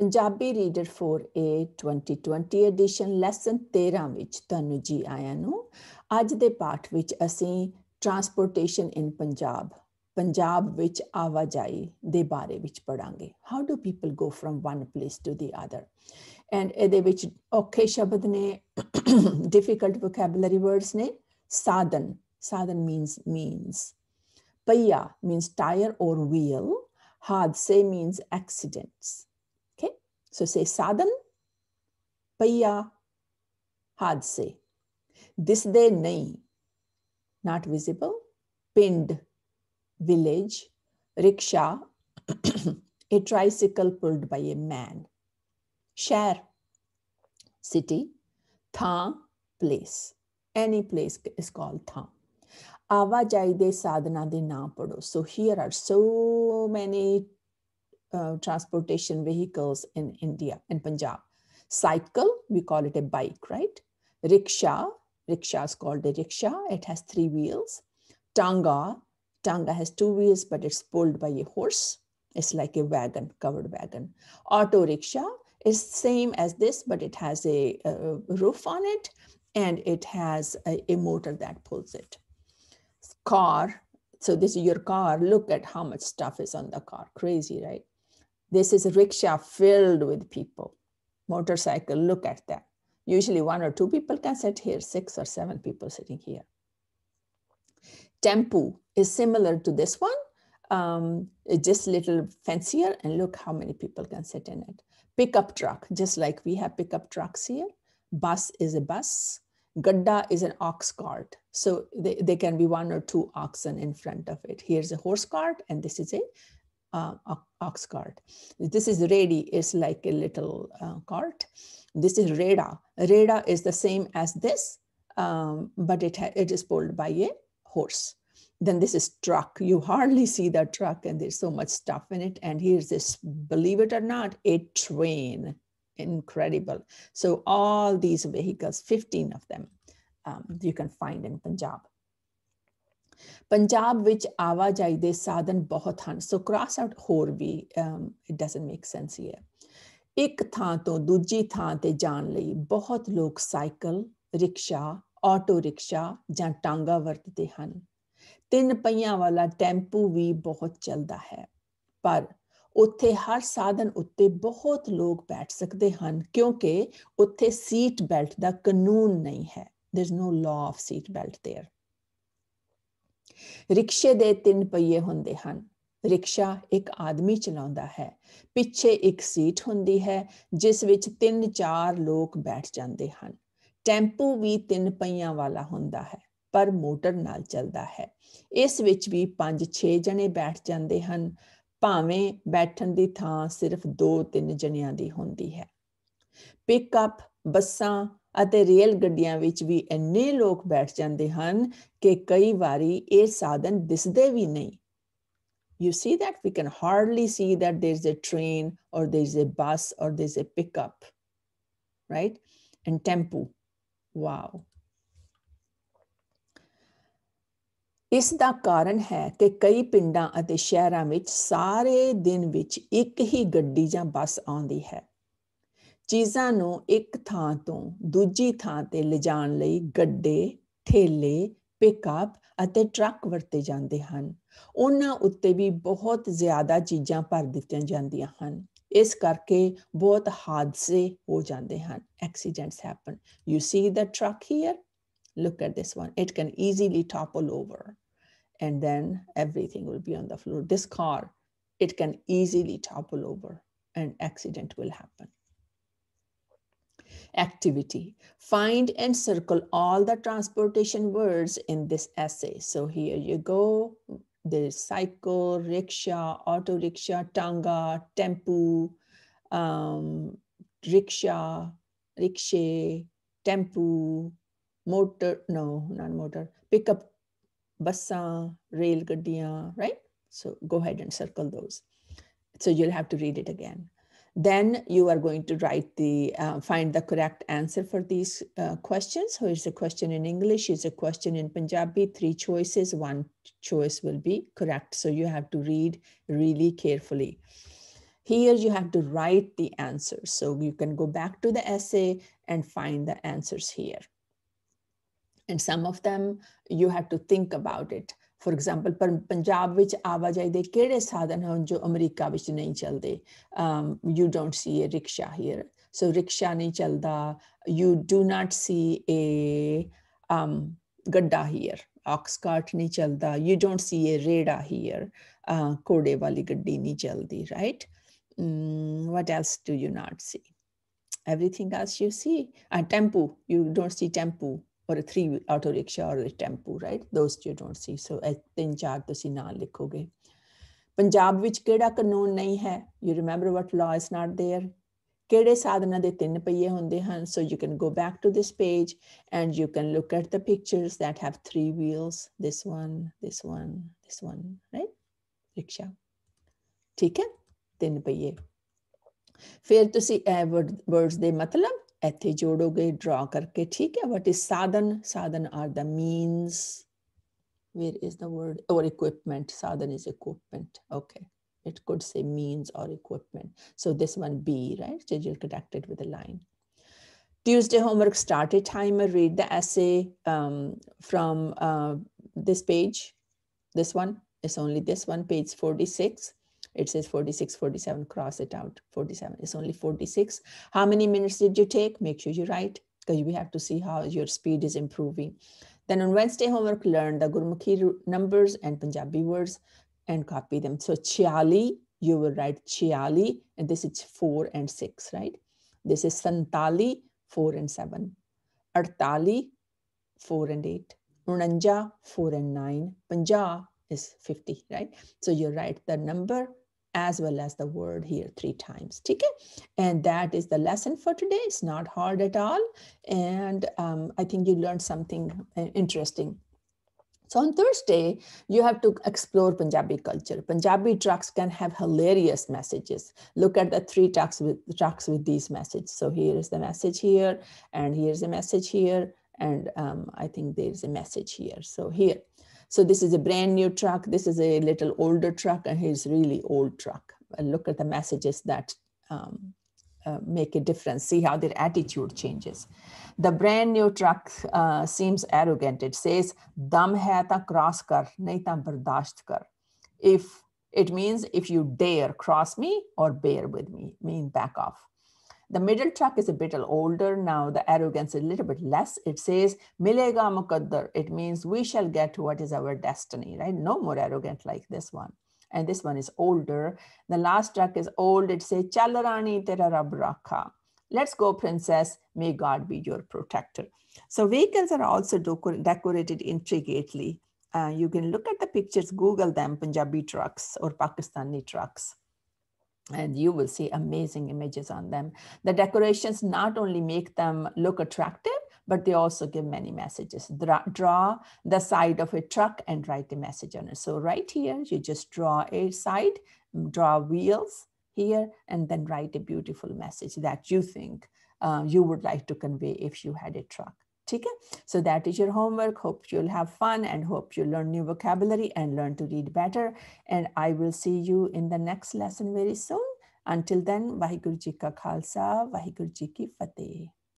Punjabi reader 4A 2020 edition lesson 13 ਵਿੱਚ ਤੁਹਾਨੂੰ ਜੀ ਆਇਆਂ ਨੂੰ ਅੱਜ ਦੇ ਪਾਠ ਵਿੱਚ ਅਸੀਂ ਟਰਾਂਸਪੋਰਟੇਸ਼ਨ ਇਨ ਪੰਜਾਬ ਪੰਜਾਬ ਵਿੱਚ ਆਵਾਜਾਈ ਦੇ ਬਾਰੇ ਵਿੱਚ ਪੜਾਂਗੇ how do people go from one place to the other and ਇਹਦੇ ਵਿੱਚ ਔਖੇ ਸ਼ਬਦ ਨੇ ਡਿਫਿਕਲਟ ਵੋਕੈਬਲਰੀ ਵਰਡਸ ਨੇ ਸਾਧਨ ਸਾਧਨ means means paya means tire or wheel hadse means accidents okay So say sadan, paya, hadse. This this they not visible. Visible village, riksha, a tricycle pulled by a man share city tha place any place is called tha avajai de sadhana de na so here are so many many transportation vehicles in India and Punjab. Cycle, we call it a bike, right? Rickshaw, rickshaw is called a rickshaw. It has three wheels. Tanga, tanga has two wheels, but it's pulled by a horse. It's like a wagon, covered wagon. Auto rickshaw is same as this, but it has a, a roof on it and it has a, a motor that pulls it car. So this is your car. Look at how much stuff is on the car. Crazy, right? This is a rickshaw filled with people. Motorcycle, look at that. Usually one or two people can sit here, six or seven people sitting here. Tempo is similar to this one. Um, just a little fancier and look how many people can sit in it. Pickup truck, just like we have pickup trucks here. Bus is a bus. Gadda is an ox cart. So they, they can be one or two oxen in front of it. Here's a horse cart, and this is a uh, ox cart. This is ready, is like a little uh, cart. This is reda. Reda is the same as this, um, but it, it is pulled by a horse. Then this is truck. You hardly see the truck, and there's so much stuff in it. And here's this, believe it or not, a train incredible. So all these vehicles, 15 of them, um, you can find in Punjab. Punjab ਵਿੱਚ ਆਵਾਜਾਈ ਦੇ ਸਾਧਨ ਬਹੁਤ ਹਨ ਸੋ cross out ਹੋਰ ਵੀ it doesn't make sense here ਇੱਕ ਥਾਂ ਤੋਂ ਦੂਜੀ ਥਾਂ ਤੇ ਜਾਣ ਲਈ ਬਹੁਤ ਲੋਕ ਸਾਈਕਲ ਰਿਕਸ਼ਾ ਆਟੋ ਰਿਕਸ਼ਾ ਜਾਂ ਟਾਂਗਾ ਵਰਤਦੇ ਹਨ ਤਿੰਨ ਪਹੀਆਂ ਵਾਲਾ ਟੈਂਪੂ ਵੀ ਬਹੁਤ ਚੱਲਦਾ ਹੈ ਪਰ ਉੱਥੇ ਹਰ ਸਾਧਨ ਉੱਤੇ ਬਹੁਤ ਲੋਕ ਬੈਠ ਸਕਦੇ ਹਨ ਕਿਉਂਕਿ ਉੱਥੇ ਸੀਟ ਬੈਲਟ ਦਾ ਕਾਨੂੰਨ ਨਹੀਂ ਹੈ there is no law of seat belt there ਰਿਕਸ਼ੇ ਦੇ ਤਿੰਨ ਪਹੀਏ ਹੁੰਦੇ ਹਨ। ਰਿਕਸ਼ਾ ਇੱਕ ਆਦਮੀ ਚਲਾਉਂਦਾ ਹੈ। ਪਿੱਛੇ ਇੱਕ ਸੀਟ ਹੁੰਦੀ ਹੈ, ਜਿਸ ਵਿੱਚ ਤਿੰਨ ਚਾਰ ਲੋਕ ਬੈਠ ਜਾਂਦੇ ਹਨ। ਟੈਂਪੂ ਵੀ ਤਿੰਨ ਪਹੀਆਂ ਵਾਲਾ ਹੁੰਦਾ ਹੈ, ਪਰ ਮੋਟਰ ਨਾਲ ਚੱਲਦਾ ਹੈ। ਇਸ ਵਿੱਚ ਵੀ 5-6 ਜਣੇ ਬੈਠ ਜਾਂਦੇ ਹਨ। ਭਾਵੇਂ ਬੈਠਣ ਦੀ ਥਾਂ ਸਿਰਫ 2-3 ਜਣਿਆਂ ਦੀ ਹੁੰਦੀ ਹੈ। ਪਿਕਅਪ ਬੱਸਾਂ ਅਤੇ ਰੇਲ ਗੱਡੀਆਂ ਵਿੱਚ ਵੀ ਇੰਨੇ ਲੋਕ ਬੈਠ ਜਾਂਦੇ ਹਨ ਕਿ ਕਈ ਵਾਰੀ ਇਹ ਸਾਧਨ ਦਿਸਦੇ ਵੀ ਨਹੀਂ you see that we can hardly see that there's a train or there's a bus or there's a pickup right and tempo wow ਇਸ ਦਾ ਕਾਰਨ ਹੈ ਕਿ ਕਈ ਪਿੰਡਾਂ ਅਤੇ ਸ਼ਹਿਰਾਂ ਵਿੱਚ ਸਾਰੇ ਦਿਨ ਵਿੱਚ ਇੱਕ ਹੀ ਗੱਡੀ ਜਾਂ ਬੱਸ ਆਉਂਦੀ ਹੈ ਚੀਜ਼ਾਂ ਨੂੰ ਇੱਕ ਥਾਂ ਤੋਂ ਦੂਜੀ ਥਾਂ ਤੇ ਲਿਜਾਣ ਲਈ ਗੱਡੇ ਥੇਲੇ ਪਿਕਅਪ ਅਤੇ ਟਰੱਕ ਵਰਤੇ ਜਾਂਦੇ ਹਨ। ਉਹਨਾਂ ਉੱਤੇ ਵੀ ਬਹੁਤ ਜ਼ਿਆਦਾ ਚੀਜ਼ਾਂ ਭਰ ਦਿੱਤੀਆਂ ਜਾਂਦੀਆਂ ਹਨ। ਇਸ ਕਰਕੇ ਬਹੁਤ ਹਾਦਸੇ ਹੋ ਜਾਂਦੇ ਹਨ। Accidents happen you see the truck here look at this one it can easily topple over and then everything will be on the floor this car it can easily topple over and accident will happen activity. Find and circle all the transportation words in this essay. So here you go. There's cycle rickshaw auto rickshaw tanga tempo um, rickshaw rickshaw tempo motor no not motor pickup bassa rail gaddiyan right? So go ahead and circle those. So you'll have to read it again then you are going to write the uh, find the correct answer for these uh, questions here's a question in english here's a question in punjabi three choices one choice will be correct so you have to read really carefully Here you have to write the answers. So you can go back to the essay and find the answers here. And some of them you have to think about it. For example, Punjab ਵਿੱਚ ਆਵਾਜਾਈ ਦੇ ਕਿਹੜੇ ਸਾਧਨ ਹਨ ਜੋ America ਵਿੱਚ ਨਹੀਂ ਚੱਲਦੇ you don't see a rickshaw here so rickshaw ਨਹੀਂ ਚੱਲਦਾ you do not see a um, ਗੱਡਾ here ox cart ਨਹੀਂ ਚੱਲਦਾ you don't see a ਰੇੜਾ here uh, ਘੋੜੇ ਵਾਲੀ ਗੱਡੀ ਨਹੀਂ ਚੱਲਦੀ right mm, what else do you not see everything else you see a tempo you don't see tempo ਔਰ 3 auto rickshaw ਔਰ tempo right those you don't see so ਇਹ ਤਿੰਨ ਚਾਰ ਤੁਸੀਂ ਨਾਲ ਲਿਖੋਗੇ। ਪੰਜਾਬ ਵਿੱਚ ਕਿਹੜਾ ਕਾਨੂੰਨ ਨਹੀਂ ਹੈ? ਯੂ ਰਿਮੈਂਬਰ ਵਾਟ ਲਾ ਇਸ ਨਾਟ देयर ਕਿਹੜੇ ਸਾਧਨਾਂ ਦੇ ਤਿੰਨ ਪਹੀਏ ਹੁੰਦੇ ਹਨ? So you can go back to this page and you can look at the pictures that have 3 wheels, this one this one this one right rickshaw ਠੀਕ ਹੈ ਤਿੰਨ ਪਹੀਏ। ਫਿਰ ਤੁਸੀਂ ਇਹ ਵਰਡਸ ਦੇ ਮਤਲਬ एथे जोड़ोगे ड्रॉ करके ठीक है? वट इज साधन? साधन are the means where is the word? Or equipment. sadhan is equipment. Okay. It could say means or equipment. So this one b right? So you'll it with a line. Tuesday homework start a timer read the essay um, from uh, this page. This one. Is only this one page 46 it says 46, 47, cross it out. 47 it's only 46. How many minutes did you take? Make sure you write because we have to see how your speed is improving. Then on Wednesday homework, learn the Gurmukhi numbers and Punjabi words and copy them. So Chiali, you will write Chiali, and this is four and six, right? This is Santali, four and seven. Artali, four and eight. Unanja, four and nine. Punjab is 50, right? So you write the number as well as the word here three times. Okay? And that is the lesson for today. It's not hard at all. And um, I think you learned something uh, interesting. So on Thursday, you have to explore Punjabi culture. Punjabi trucks can have hilarious messages. Look at the three trucks with trucks with these messages. So here is the message here, and here's a message here, and um, I think there's a message here. So here, so this is a brand new truck. This is a little older truck, and here's really old truck. And look at the messages that um, uh, make a difference. See how their attitude changes. The brand new truck uh, seems arrogant. It says, "Dam hai ta cross kar, nahi ta bardasht kar." If it means if you dare cross me or bear with me, mean back off. The middle truck is a bit older now. The arrogance is a little bit less. It says, Milega muqaddar. It means we shall get to what is our destiny, right? No more arrogant like this one. And this one is older. The last truck is old. It says, Chalarani tera rab rakha. Let's go, princess. May God be your protector. So vehicles are also decorated intricately. Uh, you can look at the pictures, Google them, Punjabi trucks or Pakistani trucks and you will see amazing images on them. The decorations not only make them look attractive, but they also give many messages. Draw, draw, the side of a truck and write a message on it. So right here, you just draw a side, draw wheels here, and then write a beautiful message that you think uh, you would like to convey if you had a truck. So that is your homework. Hope you'll have fun and hope you learn new vocabulary and learn to read better. And I will see you in the next lesson very soon. Until then, Vaheguru Ji Ka Khalsa, Vaheguru Ji Ki Fateh.